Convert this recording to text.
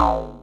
Ow.